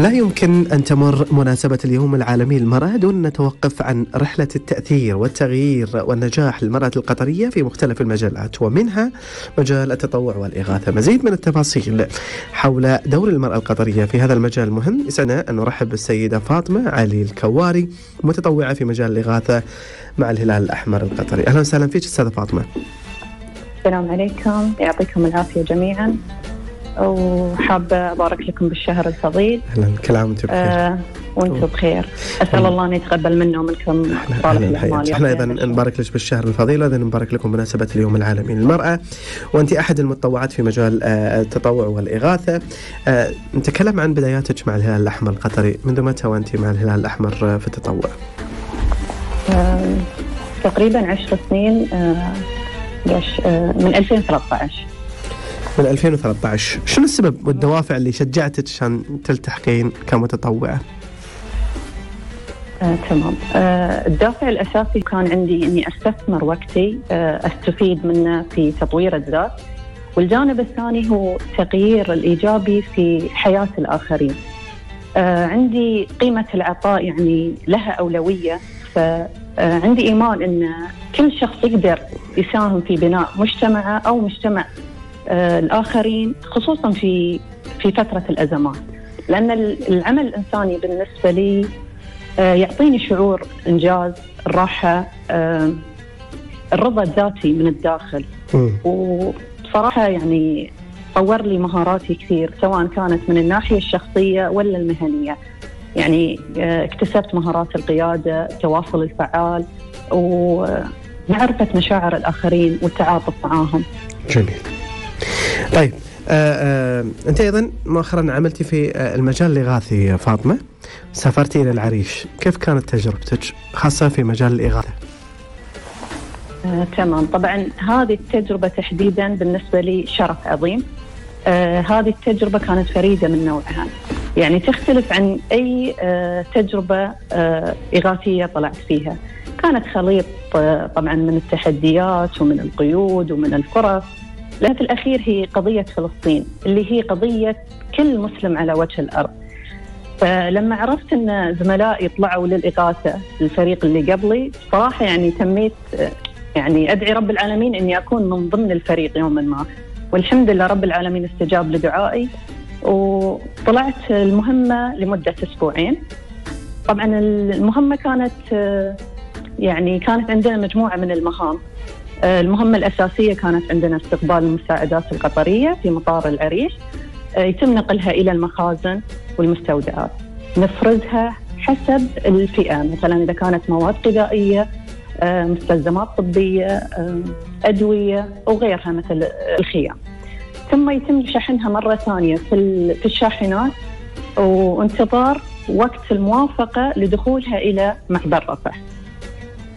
لا يمكن أن تمر مناسبة اليوم العالمي للمرأة دون نتوقف عن رحلة التأثير والتغيير والنجاح للمرأة القطرية في مختلف المجالات ومنها مجال التطوع والإغاثة. مزيد من التفاصيل حول دور المرأة القطرية في هذا المجال المهم يسعدنا أن نرحب بالسيدة فاطمة علي الكواري متطوعة في مجال الإغاثة مع الهلال الأحمر القطري. أهلا وسهلا فيك أستاذة فاطمة. السلام عليكم. يعطيكم العافية جميعا. وحابة أبارك لكم بالشهر الفضيل. أهلا. كلام وأنت بخير. آه وأنتم بخير. أسأل الله أن يتقبل منا ومنكم صالح الأعمال. إحنا أيضا نبارك لك بالشهر الفضيل وأيضا نبارك لكم بمناسبة اليوم العالمي للمرأة. وأنت أحد المتطوعات في مجال آه، التطوع والإغاثة. آه، نتكلم عن بداياتك مع الهلال الأحمر القطري. منذ متى وأنت مع الهلال الأحمر في التطوع؟ آه، تقريبا عشر سنين من 2013 من 2013 شنو السبب والدوافع اللي شجعتك عشان تلتحقين كمتطوعة؟ آه، تمام. آه، الدافع الأساسي كان عندي أني أستثمر وقتي آه، أستفيد منه في تطوير الذات والجانب الثاني هو تغيير الإيجابي في حياة الآخرين. آه، عندي قيمة العطاء يعني لها أولوية فعندي إيمان أن كل شخص يقدر يساهم في بناء مجتمعه أو مجتمع آه، الآخرين خصوصا في في فترة الأزمات. لأن العمل الإنساني بالنسبة لي آه، يعطيني شعور إنجاز الراحة آه، الرضا الذاتي من الداخل. وبصراحة يعني طور لي مهاراتي كثير سواء كانت من الناحية الشخصية ولا المهنية. يعني اكتسبت مهارات القيادة التواصل الفعال ومعرفة مشاعر الآخرين والتعاطف معاهم. جميل. طيب آه آه أنت أيضا مؤخرا عملتي في آه المجال الإغاثي فاطمة. سافرتي إلى العريش. كيف كانت تجربتك خاصة في مجال الإغاثة؟ آه تمام. طبعا هذه التجربة تحديدا بالنسبة لي شرف عظيم. آه هذه التجربة كانت فريدة من نوعها. يعني تختلف عن أي آه تجربة آه إغاثية طلعت فيها. كانت خليط آه طبعا من التحديات ومن القيود ومن الفرص. لكن في الأخير هي قضية فلسطين اللي هي قضية كل مسلم على وجه الأرض. فلما عرفت أن زملائي طلعوا للإغاثة الفريق اللي قبلي صراحة يعني تميت يعني أدعي رب العالمين أني أكون من ضمن الفريق يوما ما. والحمد لله رب العالمين استجاب لدعائي. وطلعت المهمة لمدة أسبوعين. طبعا المهمة كانت يعني كانت عندنا مجموعة من المهام. المهمة الأساسية كانت عندنا استقبال المساعدات القطرية في مطار العريش. آه، يتم نقلها إلى المخازن والمستودعات. نفرزها حسب الفئة. مثلا إذا كانت مواد غذائية آه، مستلزمات طبية أدوية وغيرها مثل الخيام. ثم يتم شحنها مرة ثانية في الشاحنات. وانتظار وقت الموافقة لدخولها إلى معبر رفح.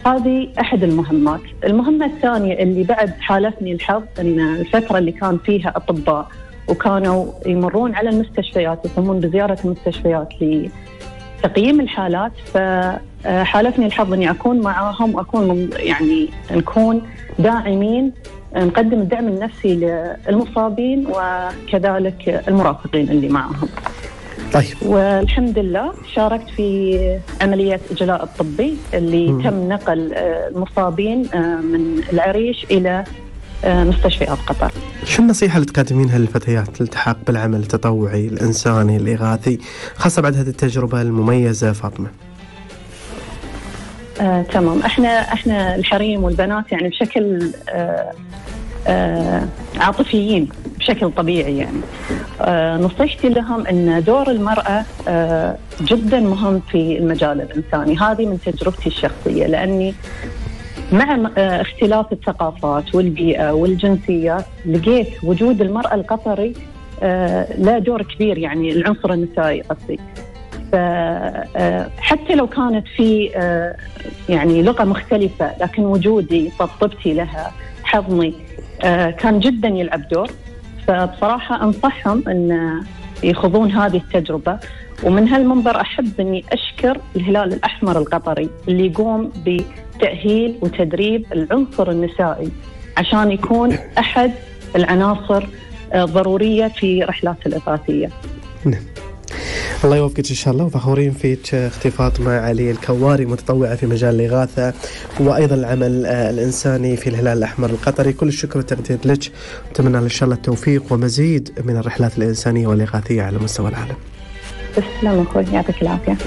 هذه أحد المهمات، المهمة الثانية اللي بعد حالفني الحظ إن الفترة اللي كان فيها أطباء وكانوا يمرون على المستشفيات يقومون بزيارة المستشفيات لتقييم الحالات فحالفني الحظ إني أكون معاهم وأكون يعني نكون داعمين نقدم الدعم النفسي للمصابين وكذلك المرافقين اللي معهم. طيب والحمد لله شاركت في عملية إجلاء الطبي اللي مم. تم نقل آه، المصابين آه، من العريش إلى آه، مستشفيات قطر شو النصيحة اللي تقدمينها للفتيات للالتحاق بالعمل التطوعي الإنساني الإغاثي خاصة بعد هذه التجربة المميزة فاطمة؟ آه، تمام إحنا إحنا الحريم والبنات يعني بشكل آه آه عاطفيين بشكل طبيعي يعني. آه نصيحتي لهم إن دور المرأة آه جدا مهم في المجال الإنساني. هذه من تجربتي الشخصية لأني مع آه اختلاف الثقافات والبيئة والجنسيات لقيت وجود المرأة القطري له دور كبير يعني العنصر النسائي قصدي. فحتى آه، لو كانت في يعني لغة مختلفة لكن وجودي طبطبتي لها حضني كان جدا يلعب دور. فبصراحة أنصحهم أن يخوضون هذه التجربة. ومن هالمنبر أحب أني أشكر الهلال الأحمر القطري اللي يقوم بتأهيل وتدريب العنصر النسائي عشان يكون أحد العناصر الضرورية في رحلات الإغاثية. نعم. الله يوفقك إن شاء الله وفخورين فيك أختي فاطمة علي الكواري متطوعة في مجال الإغاثة وأيضا العمل آه، الإنساني في الهلال الأحمر القطري كل الشكر والتقدير لك اتمنى إن شاء الله التوفيق ومزيد من الرحلات الإنسانية والإغاثية على مستوى العالم. تسلم أخوي يعطيك العافية.